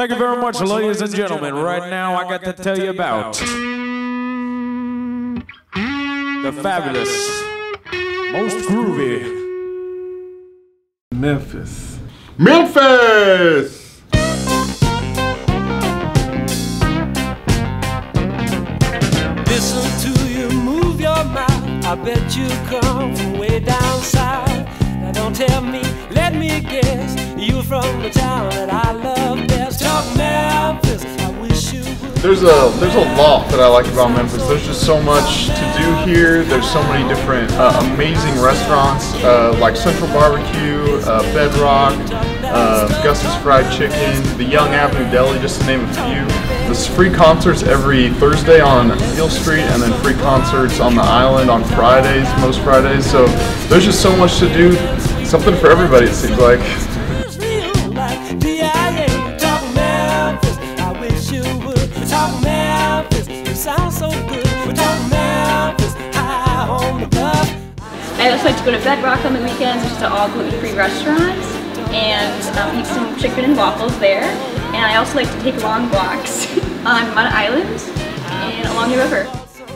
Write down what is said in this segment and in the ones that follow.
Thank you very much, ladies and gentlemen. Right now, I got to tell you about the fabulous, most groovy Memphis. Memphis! Listen to you move your mouth. I bet you come from way down south. Don't tell me, let me guess. You from the town that I love best. Talk Memphis. I wish you would. There's a there's a lot that I like about Memphis. There's just so much to do here. There's so many different uh, amazing restaurants uh, like Central Barbecue, uh, Bedrock, uh, Gus's Fried Chicken, the Young Avenue Deli, just to name a few. There's free concerts every Thursday on Hill Street, and then free concerts on the island on Fridays, most Fridays. So there's just so much to do. Something for everybody, it seems like. I also like to go to Bedrock on the weekends, which is an all gluten-free restaurant, and um, eat some chicken and waffles there. And I also like to take long walks on Mud Island and along the river.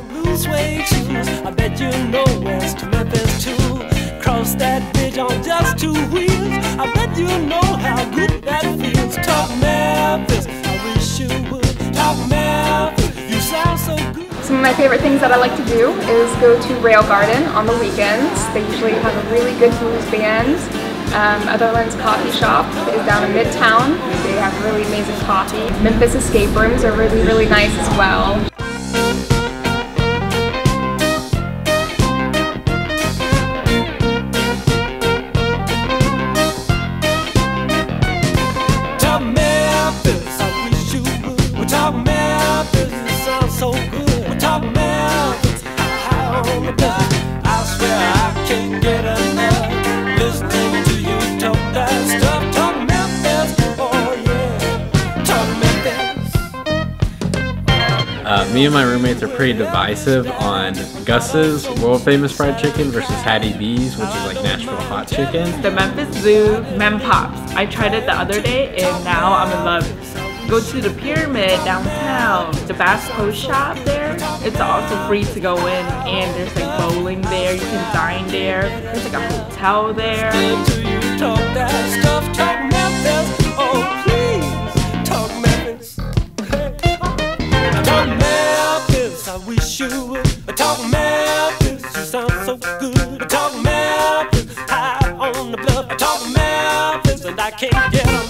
Blue suede shoes. I bet you know to Memphis too. Cross that bridge on just two wheels. I bet you know how good that feels. Talk Memphis. I wish you would. Talk Memphis. You sound so good. Some of my favorite things that I like to do is go to Rail Garden on the weekends. They usually have a really good blues band. Um, Otherland's Coffee Shop is down in Midtown. They have really amazing coffee. Memphis escape rooms are really, really nice as well. Me and my roommates are pretty divisive on Gus's world famous fried chicken versus Hattie B's, which is like Nashville hot chicken. the Memphis Zoo Mem Pops. I tried it the other day and now I'm in love. Go to the pyramid downtown, the Bass Pro Shop there. It's also free to go in and there's like bowling there, you can dine there. There's like a hotel there. Good. Talk Memphis, high on the bluff. I Talk Memphis, and I can't get enough.